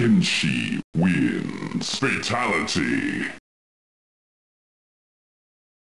Genshi wins. Fatality.